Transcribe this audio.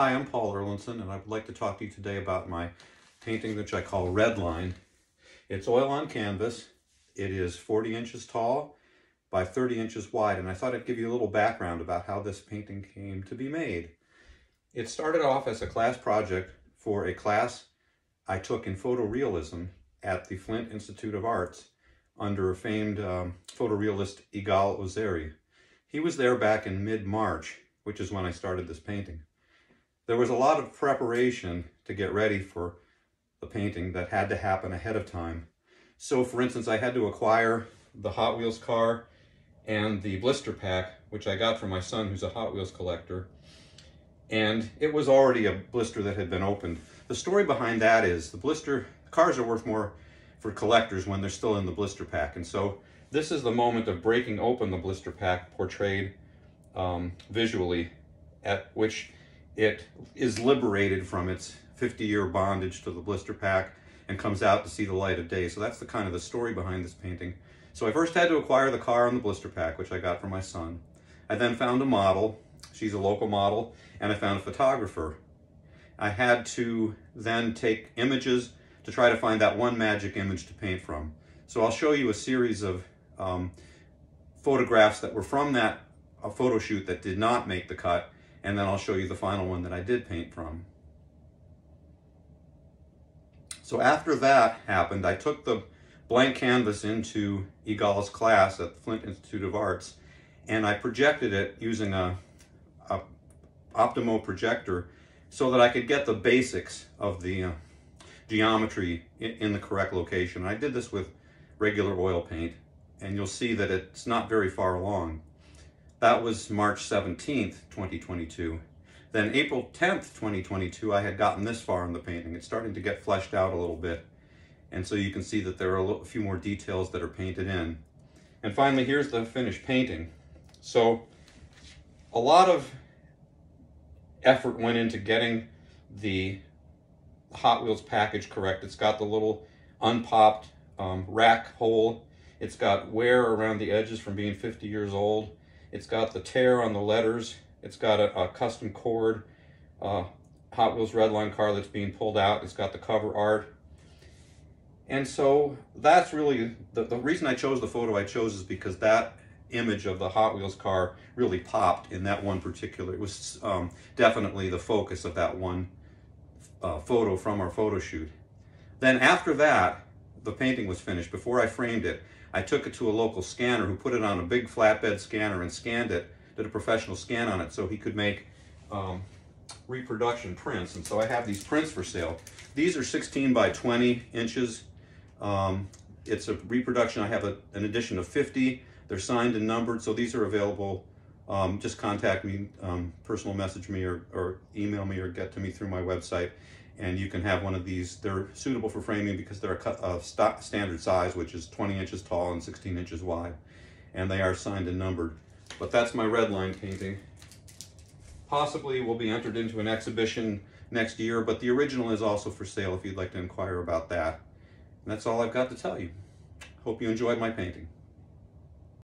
Hi, I'm Paul Erlandson, and I'd like to talk to you today about my painting, which I call Redline. It's oil on canvas. It is 40 inches tall by 30 inches wide, and I thought I'd give you a little background about how this painting came to be made. It started off as a class project for a class I took in photorealism at the Flint Institute of Arts under a famed um, photorealist Igal Ozeri. He was there back in mid-March, which is when I started this painting. There was a lot of preparation to get ready for the painting that had to happen ahead of time. So for instance, I had to acquire the Hot Wheels car and the blister pack, which I got from my son who's a Hot Wheels collector. And it was already a blister that had been opened. The story behind that is the blister, cars are worth more for collectors when they're still in the blister pack. And so this is the moment of breaking open the blister pack portrayed um, visually at which it is liberated from its 50-year bondage to the blister pack and comes out to see the light of day. So that's the kind of the story behind this painting. So I first had to acquire the car and the blister pack, which I got from my son. I then found a model. She's a local model. And I found a photographer. I had to then take images to try to find that one magic image to paint from. So I'll show you a series of um, photographs that were from that a photo shoot that did not make the cut and then I'll show you the final one that I did paint from. So after that happened, I took the blank canvas into Igal's class at the Flint Institute of Arts, and I projected it using a, a Optimo projector so that I could get the basics of the uh, geometry in, in the correct location. I did this with regular oil paint, and you'll see that it's not very far along. That was March 17th, 2022. Then April 10th, 2022, I had gotten this far in the painting. It's starting to get fleshed out a little bit. And so you can see that there are a, little, few more details that are painted in. And finally, here's the finished painting. So a lot of effort went into getting the Hot Wheels package correct. It's got the little unpopped um, rack hole. It's got wear around the edges from being 50 years old. It's got the tear on the letters. It's got a, a custom cord, uh, Hot Wheels Redline car that's being pulled out. It's got the cover art. And so that's really, the, the reason I chose the photo I chose is because that image of the Hot Wheels car really popped in that one particular, it was um, definitely the focus of that one uh, photo from our photo shoot. Then after that, the painting was finished. Before I framed it, I took it to a local scanner who put it on a big flatbed scanner and scanned it, did a professional scan on it so he could make um, reproduction prints. And so I have these prints for sale. These are 16 by 20 inches. Um, it's a reproduction. I have a, an edition of 50. They're signed and numbered, so these are available. Um, just contact me, um, personal message me, or, or email me, or get to me through my website and you can have one of these. They're suitable for framing because they're a, a standard size, which is 20 inches tall and 16 inches wide, and they are signed and numbered. But that's my red line painting. Possibly will be entered into an exhibition next year, but the original is also for sale if you'd like to inquire about that. And that's all I've got to tell you. Hope you enjoyed my painting.